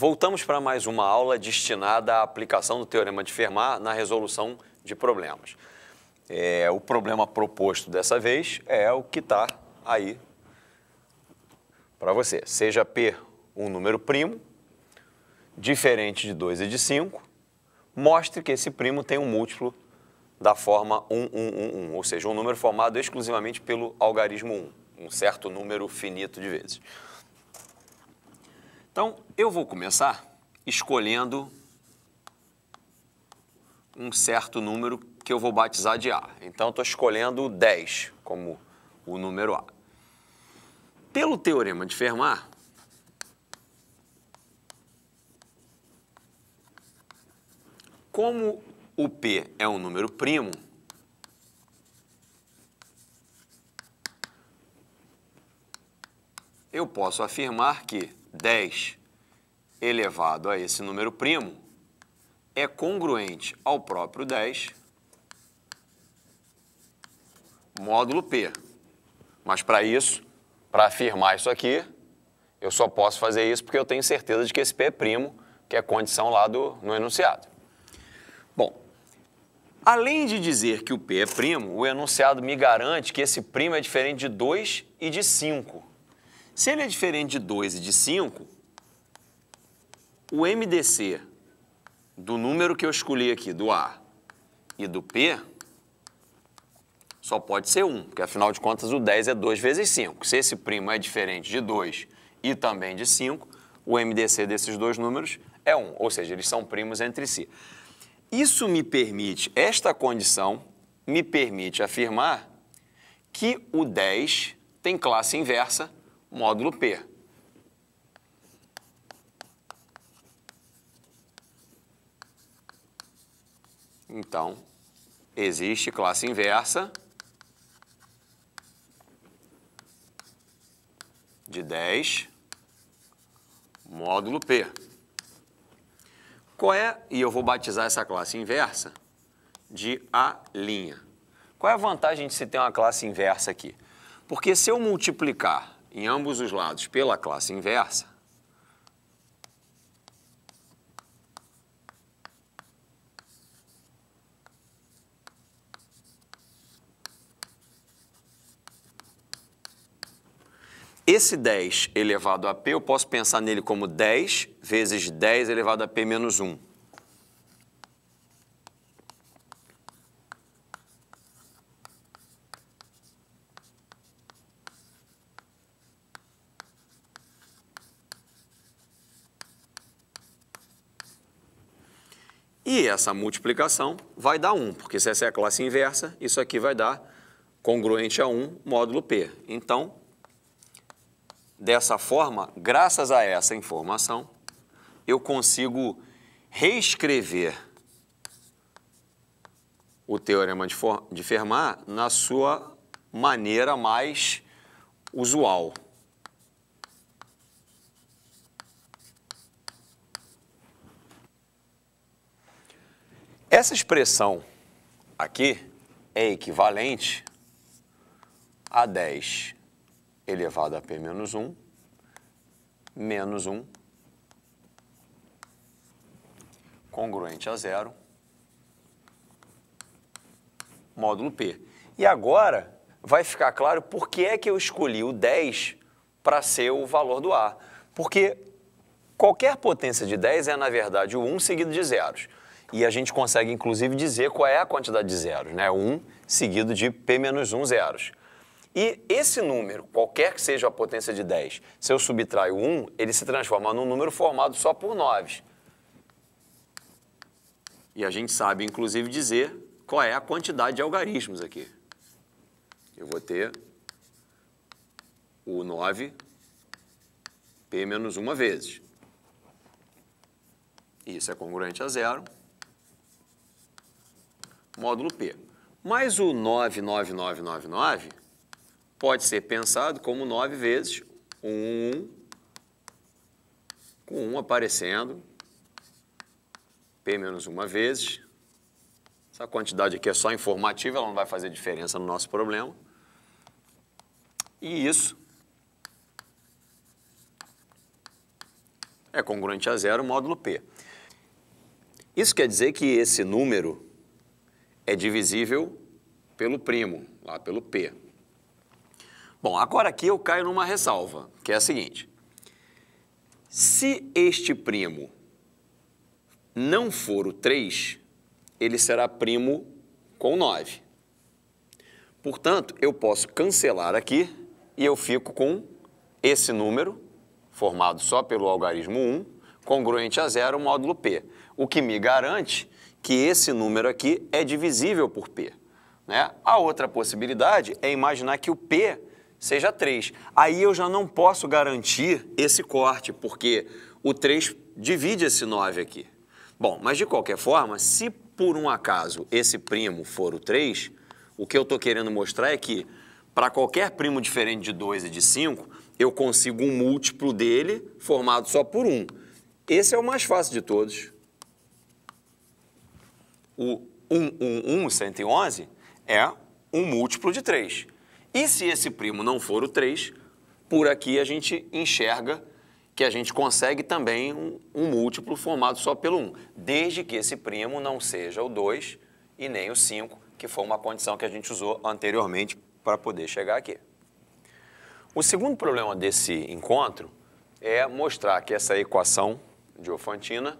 Voltamos para mais uma aula destinada à aplicação do Teorema de Fermat na resolução de problemas. É, o problema proposto dessa vez é o que está aí para você. Seja P um número primo, diferente de 2 e de 5, mostre que esse primo tem um múltiplo da forma 1, 1, 1, 1, ou seja, um número formado exclusivamente pelo algarismo 1, um certo número finito de vezes. Então, eu vou começar escolhendo um certo número que eu vou batizar de A. Então, estou escolhendo 10 como o número A. Pelo teorema de Fermat, como o P é um número primo, eu posso afirmar que 10 elevado a esse número primo é congruente ao próprio 10 módulo P. Mas para isso, para afirmar isso aqui, eu só posso fazer isso porque eu tenho certeza de que esse P é primo, que é condição lá do, no enunciado. Bom, além de dizer que o P é primo, o enunciado me garante que esse primo é diferente de 2 e de 5. Se ele é diferente de 2 e de 5, o MDC do número que eu escolhi aqui, do A e do P, só pode ser 1, porque afinal de contas o 10 é 2 vezes 5. Se esse primo é diferente de 2 e também de 5, o MDC desses dois números é 1, ou seja, eles são primos entre si. Isso me permite, esta condição me permite afirmar que o 10 tem classe inversa módulo P. Então, existe classe inversa de 10 módulo P. Qual é, e eu vou batizar essa classe inversa de A'. Qual é a vantagem de se ter uma classe inversa aqui? Porque se eu multiplicar em ambos os lados pela classe inversa, Esse 10 elevado a p, eu posso pensar nele como 10 vezes 10 elevado a p menos 1. E essa multiplicação vai dar 1, porque se essa é a classe inversa, isso aqui vai dar congruente a 1 módulo P. Então, dessa forma, graças a essa informação, eu consigo reescrever o teorema de Fermat na sua maneira mais usual. Essa expressão aqui é equivalente a 10 elevado a p menos 1 menos 1 congruente a zero módulo P. E agora vai ficar claro por que é que eu escolhi o 10 para ser o valor do A. Porque qualquer potência de 10 é, na verdade, o 1 seguido de zeros e a gente consegue, inclusive, dizer qual é a quantidade de zeros, né? 1 seguido de p menos 1 zeros. E esse número, qualquer que seja a potência de 10, se eu subtraio 1, ele se transforma num número formado só por 9. E a gente sabe, inclusive, dizer qual é a quantidade de algarismos aqui. Eu vou ter o 9 p menos 1 vezes. Isso é congruente a zero módulo P. Mas o 99999 pode ser pensado como 9 vezes 1, com 1 aparecendo, P menos 1 vezes. Essa quantidade aqui é só informativa, ela não vai fazer diferença no nosso problema. E isso é congruente a zero módulo P. Isso quer dizer que esse número é divisível pelo primo, lá pelo P. Bom, agora aqui eu caio numa ressalva, que é a seguinte. Se este primo não for o 3, ele será primo com 9. Portanto, eu posso cancelar aqui e eu fico com esse número, formado só pelo algarismo 1, congruente a zero módulo P, o que me garante que esse número aqui é divisível por P. Né? A outra possibilidade é imaginar que o P seja 3. Aí eu já não posso garantir esse corte, porque o 3 divide esse 9 aqui. Bom, mas de qualquer forma, se por um acaso esse primo for o 3, o que eu estou querendo mostrar é que para qualquer primo diferente de 2 e de 5, eu consigo um múltiplo dele formado só por 1. Esse é o mais fácil de todos. O 111, 111, é um múltiplo de 3. E se esse primo não for o 3, por aqui a gente enxerga que a gente consegue também um, um, múltiplo formado só pelo 1, desde que esse primo não seja o 2 e nem o 5, que foi uma condição que a gente usou anteriormente para poder chegar aqui. O segundo problema desse encontro é mostrar que essa equação de Ofantina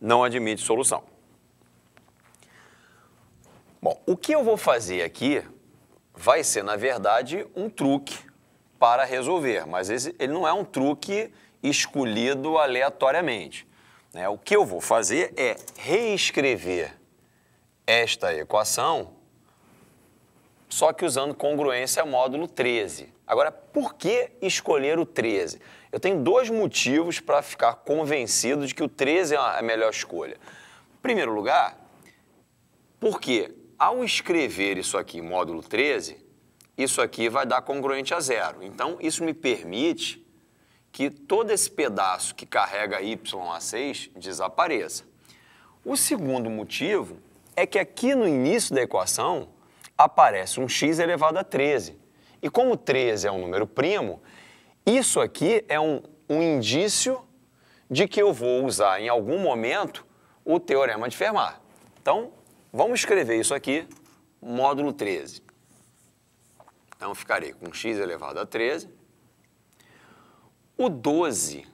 não admite solução. Bom, o que eu vou fazer aqui vai ser, na verdade, um truque para resolver, mas ele não é um truque escolhido aleatoriamente. Né? O que eu vou fazer é reescrever esta equação, só que usando congruência módulo 13. Agora, por que escolher o 13? Eu tenho dois motivos para ficar convencido de que o 13 é a melhor escolha. Em primeiro lugar, porque ao escrever isso aqui, módulo 13, isso aqui vai dar congruente a zero. Então, isso me permite que todo esse pedaço que carrega y a 6 desapareça. O segundo motivo é que aqui no início da equação aparece um x elevado a 13. E como 13 é um número primo, isso aqui é um, um indício de que eu vou usar em algum momento o teorema de Fermat. Então, Vamos escrever isso aqui, módulo 13. Então, ficarei com x elevado a 13. O 12,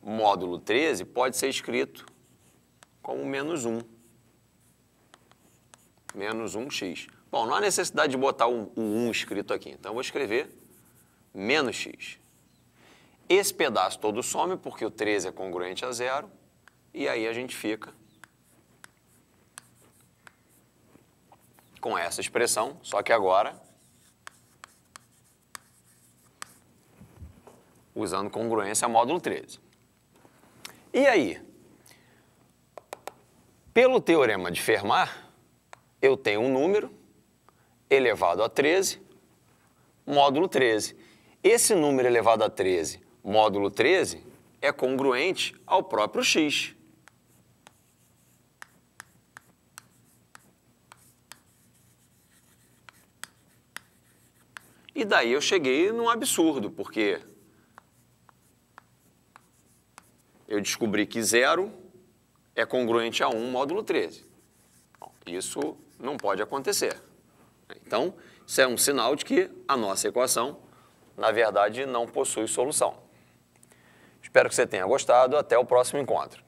módulo 13, pode ser escrito como menos 1. Menos 1x. Bom, não há necessidade de botar o, o 1 escrito aqui, então eu vou escrever menos x. Esse pedaço todo some, porque o 13 é congruente a zero, e aí a gente fica com essa expressão, só que agora usando congruência módulo 13. E aí? Pelo teorema de Fermat, eu tenho um número elevado a 13, módulo 13. Esse número elevado a 13, módulo 13, é congruente ao próprio x. E daí eu cheguei num absurdo, porque eu descobri que zero é congruente a 1 módulo 13. Bom, isso não pode acontecer. Então, isso é um sinal de que a nossa equação, na verdade, não possui solução. Espero que você tenha gostado. Até o próximo encontro.